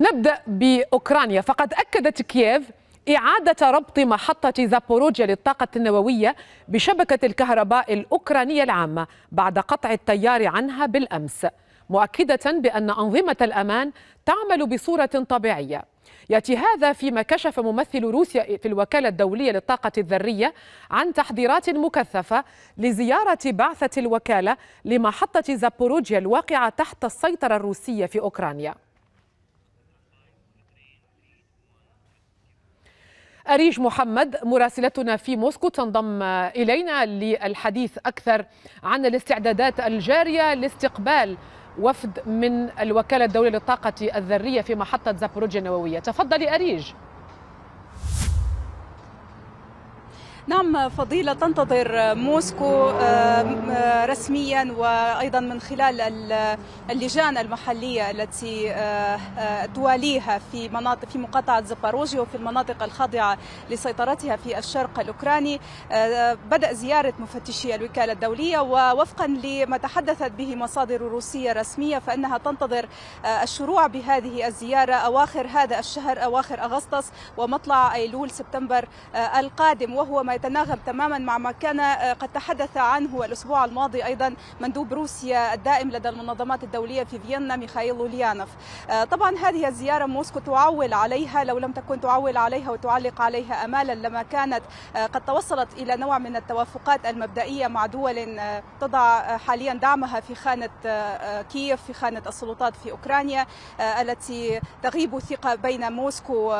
نبدأ بأوكرانيا. فقد أكدت كييف إعادة ربط محطة زابوروجيا للطاقة النووية بشبكة الكهرباء الأوكرانية العامة بعد قطع التيار عنها بالأمس مؤكدة بأن أنظمة الأمان تعمل بصورة طبيعية. يأتي هذا فيما كشف ممثل روسيا في الوكالة الدولية للطاقة الذرية عن تحضيرات مكثفة لزيارة بعثة الوكالة لمحطة زابوروجيا الواقعة تحت السيطرة الروسية في أوكرانيا. أريج محمد مراسلتنا في موسكو تنضم إلينا للحديث أكثر عن الاستعدادات الجارية لاستقبال وفد من الوكالة الدولية للطاقة الذرية في محطة زابوروجيا النووية. تفضلي أريج. نعم فضيلة تنتظر موسكو رسميا وأيضا من خلال اللجان المحلية التي تواليها في مناطق في مقاطعة زباروجيا وفي المناطق الخاضعة لسيطرتها في الشرق الأوكراني. بدأ زيارة مفتشي الوكالة الدولية ووفقا لما تحدثت به مصادر روسية رسمية فإنها تنتظر الشروع بهذه الزيارة أواخر هذا الشهر أواخر أغسطس ومطلع أيلول سبتمبر القادم وهو ما يتناغم تماما مع ما كان قد تحدث عنه الأسبوع الماضي أيضا مندوب روسيا الدائم لدى المنظمات الدولية في فيينا ميخائيل لوليانوف. طبعا هذه الزيارة موسكو تعول عليها لو لم تكن تعول عليها وتعلق عليها امالا لما كانت قد توصلت إلى نوع من التوافقات المبدئية مع دول تضع حاليا دعمها في خانة كييف في خانة السلطات في أوكرانيا التي تغيب ثقة بين موسكو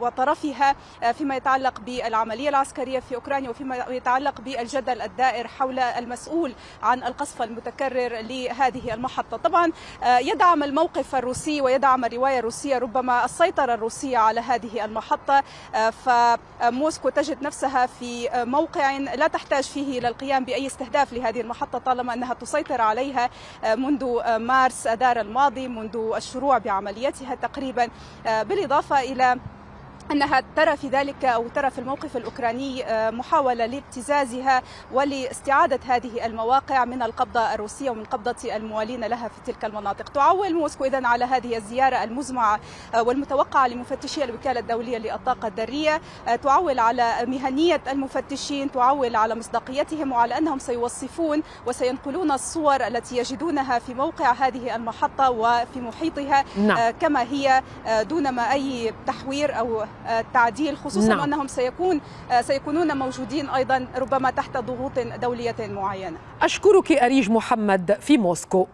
وطرفها فيما يتعلق بالعملية العسكرية في أوكرانيا وفيما يتعلق بالجدل الدائر حول المسؤول عن القصف المتكرر لهذه المحطة، طبعا يدعم الموقف الروسي ويدعم الرواية الروسية ربما السيطرة الروسية على هذه المحطة. فموسكو تجد نفسها في موقع لا تحتاج فيه إلى القيام بأي استهداف لهذه المحطة طالما أنها تسيطر عليها منذ مارس اذار الماضي منذ الشروع بعمليتها تقريبا. بالإضافة إلى أنها ترى في ذلك أو ترى في الموقف الأوكراني محاولة لابتزازها ولاستعادة هذه المواقع من القبضة الروسية ومن قبضة الموالين لها في تلك المناطق. تعول موسكو اذا على هذه الزيارة المزمعة والمتوقعة لمفتشي الوكالة الدولية للطاقة الذرية، تعول على مهنية المفتشين، تعول على مصداقيتهم وعلى أنهم سيوصفون وسينقلون الصور التي يجدونها في موقع هذه المحطة وفي محيطها نعم. كما هي دون ما أي تحوير أو التعديل خصوصا نعم. أنهم سيكون سيكونون موجودين أيضا ربما تحت ضغوط دولية معينة. أشكرك أريج محمد في موسكو.